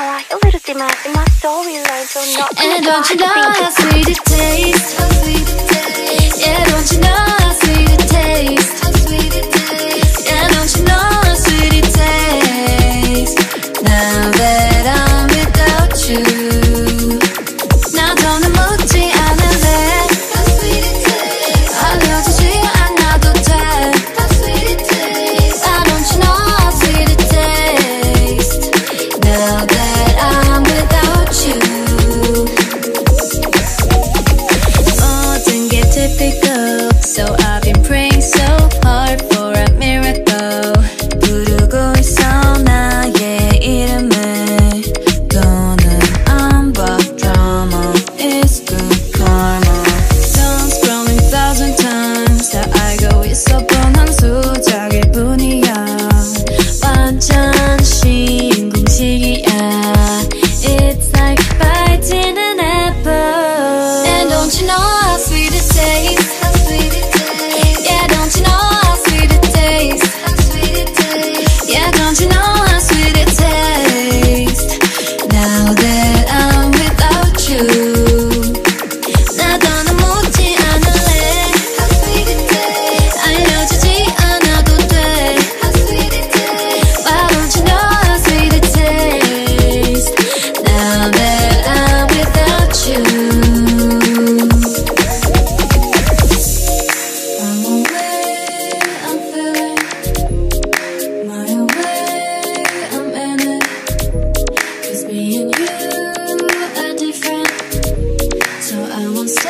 My soul we so And don't you know how sweet it tastes. Yeah, don't you know? So I've been praying so hard for a miracle 부르고 있어 나의 이름을 더는 안봐 drama is good karma Don't scrolling thousand times 다 알고 있어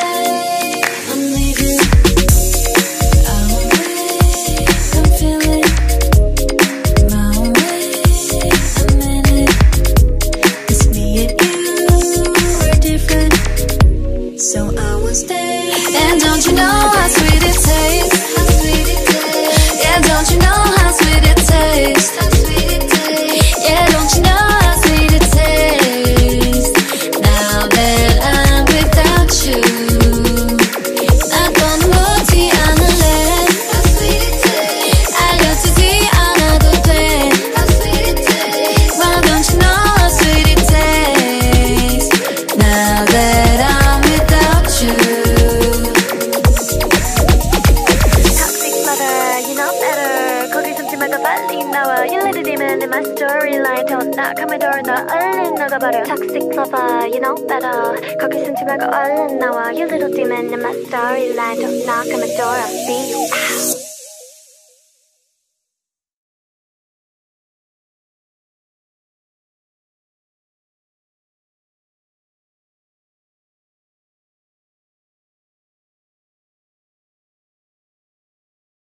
And you. We're different. So I was there. And don't you know how sweet it tastes Yeah, don't you know how sweet it 빨리 나와 You let it in in my storyline 더 나가면 더 얼른 나가버려 Toxic lover you know better 거기 숨지 말고 얼른 나와 You little demon in my storyline 더 나가면 더 I'll see you out